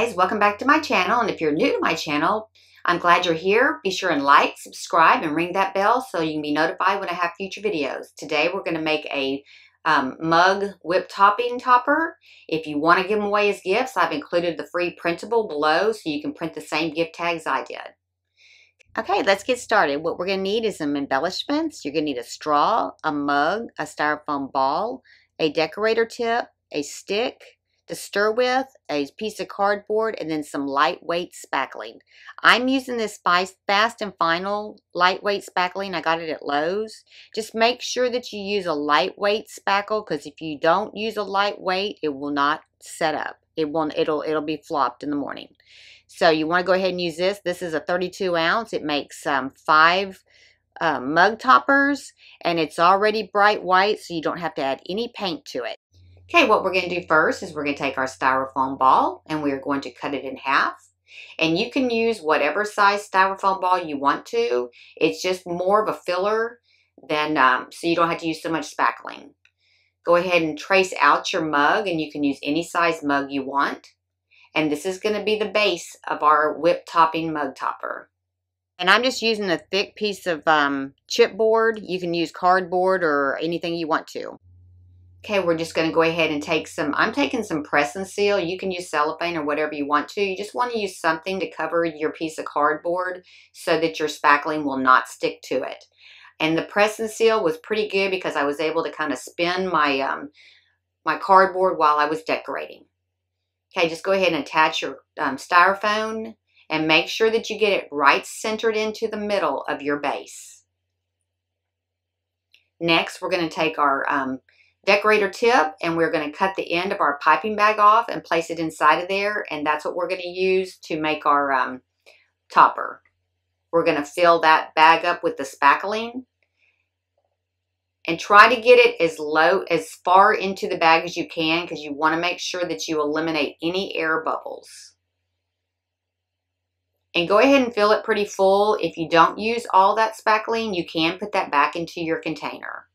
guys, welcome back to my channel. And if you're new to my channel, I'm glad you're here. Be sure and like, subscribe, and ring that bell so you can be notified when I have future videos. Today we're going to make a um, mug whip topping topper. If you want to give them away as gifts, I've included the free printable below so you can print the same gift tags I did. Okay, let's get started. What we're going to need is some embellishments. You're going to need a straw, a mug, a styrofoam ball, a decorator tip, a stick, to stir with, a piece of cardboard, and then some lightweight spackling. I'm using this Fast 'N Final lightweight spackling. I got it at Lowe's. Just make sure that you use a lightweight spackle because if you don't use a lightweight, it will not set up. It won't, it'll, it'll be flopped in the morning. So you want to go ahead and use this. This is a 32 ounce. It makes um, five uh, mug toppers and it's already bright white so you don't have to add any paint to it. Okay, what we're going to do first is we're going to take our styrofoam ball and we're going to cut it in half. And you can use whatever size styrofoam ball you want to. It's just more of a filler than, um, so you don't have to use so much spackling. Go ahead and trace out your mug and you can use any size mug you want. And this is going to be the base of our whip topping mug topper. And I'm just using a thick piece of um, chipboard. You can use cardboard or anything you want to. Okay, we're just going to go ahead and take some, I'm taking some press and seal. You can use cellophane or whatever you want to. You just want to use something to cover your piece of cardboard so that your spackling will not stick to it. And the press and seal was pretty good because I was able to kind of spin my, um, my cardboard while I was decorating. Okay, just go ahead and attach your um, styrofoam and make sure that you get it right centered into the middle of your base. Next, we're going to take our um, decorator tip and we're going to cut the end of our piping bag off and place it inside of there and that's what we're going to use to make our um, topper. We're going to fill that bag up with the spackling and try to get it as low as far into the bag as you can because you want to make sure that you eliminate any air bubbles. And go ahead and fill it pretty full. If you don't use all that spackling, you can put that back into your container.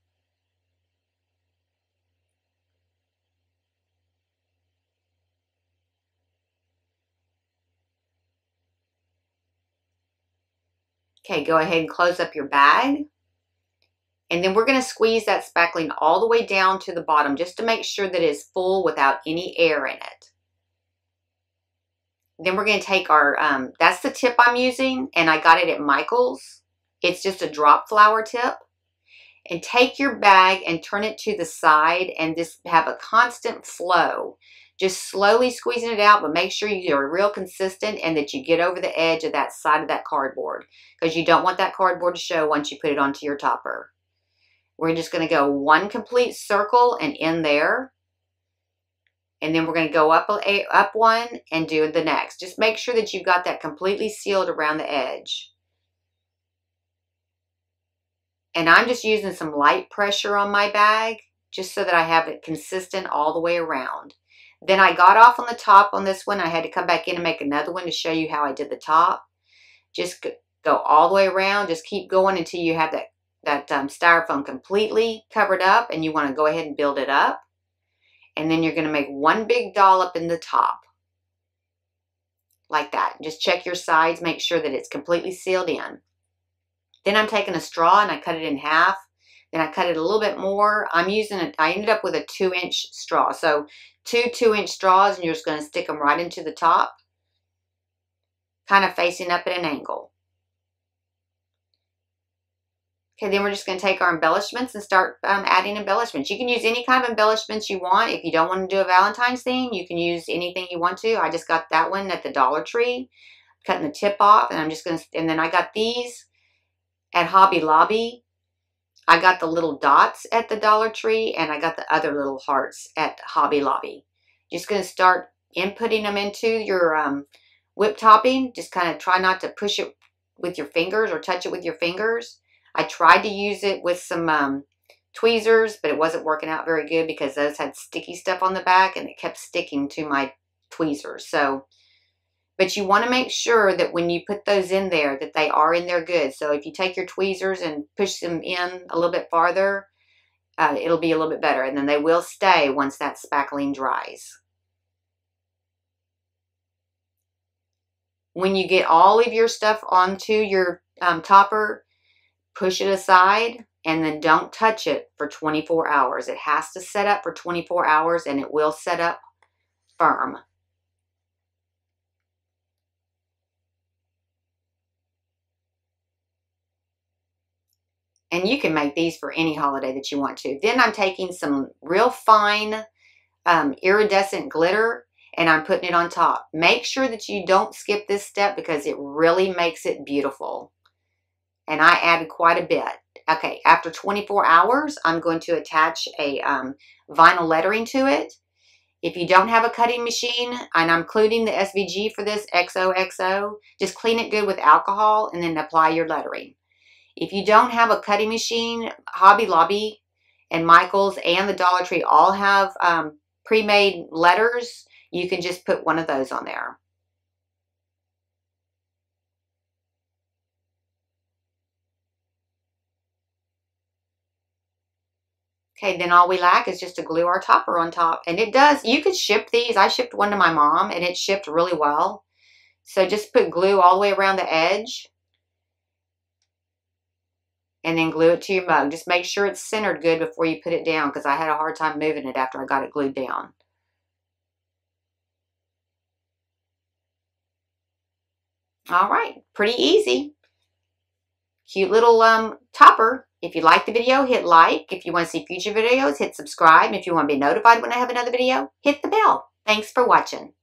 Okay, go ahead and close up your bag. And then we're going to squeeze that speckling all the way down to the bottom just to make sure that it's full without any air in it. Then we're going to take our, um, that's the tip I'm using, and I got it at Michael's. It's just a drop flower tip. And take your bag and turn it to the side and just have a constant flow just slowly squeezing it out, but make sure you're real consistent and that you get over the edge of that side of that cardboard because you don't want that cardboard to show once you put it onto your topper. We're just going to go one complete circle and in there. And then we're going to go up, a, up one and do the next. Just make sure that you've got that completely sealed around the edge. And I'm just using some light pressure on my bag just so that I have it consistent all the way around. Then I got off on the top on this one. I had to come back in and make another one to show you how I did the top. Just go all the way around. Just keep going until you have that, that um, styrofoam completely covered up and you want to go ahead and build it up. And then you're going to make one big dollop in the top. Like that. Just check your sides. Make sure that it's completely sealed in. Then I'm taking a straw and I cut it in half. Then I cut it a little bit more. I'm using it. I ended up with a two inch straw. So two two inch straws and you're just going to stick them right into the top. Kind of facing up at an angle. Okay, then we're just going to take our embellishments and start um, adding embellishments. You can use any kind of embellishments you want. If you don't want to do a Valentine's theme, you can use anything you want to. I just got that one at the Dollar Tree, cutting the tip off, and I'm just going to, and then I got these at Hobby Lobby. I got the little dots at the Dollar Tree and I got the other little hearts at Hobby Lobby. Just going to start inputting them into your um, whip topping. Just kind of try not to push it with your fingers or touch it with your fingers. I tried to use it with some um, tweezers, but it wasn't working out very good because those had sticky stuff on the back and it kept sticking to my tweezers. So but you want to make sure that when you put those in there that they are in there good. So if you take your tweezers and push them in a little bit farther, uh, it'll be a little bit better. And then they will stay once that spackling dries. when you get all of your stuff onto your um, topper, push it aside and then don't touch it for 24 hours. It has to set up for 24 hours and it will set up firm. And you can make these for any holiday that you want to. Then I'm taking some real fine um, iridescent glitter and I'm putting it on top. Make sure that you don't skip this step because it really makes it beautiful. And I added quite a bit. Okay, after 24 hours, I'm going to attach a um, vinyl lettering to it. If you don't have a cutting machine, and I'm including the SVG for this XOXO, just clean it good with alcohol and then apply your lettering. If you don't have a cutting machine, Hobby Lobby and Michaels and the Dollar Tree all have um, pre-made letters. You can just put one of those on there. Okay, then all we lack is just to glue our topper on top. And it does, you could ship these. I shipped one to my mom and it shipped really well. So just put glue all the way around the edge and then glue it to your mug. Just make sure it's centered good before you put it down because I had a hard time moving it after I got it glued down. All right, pretty easy. Cute little um, topper. If you like the video, hit like. If you want to see future videos, hit subscribe. If you want to be notified when I have another video, hit the bell. Thanks for watching.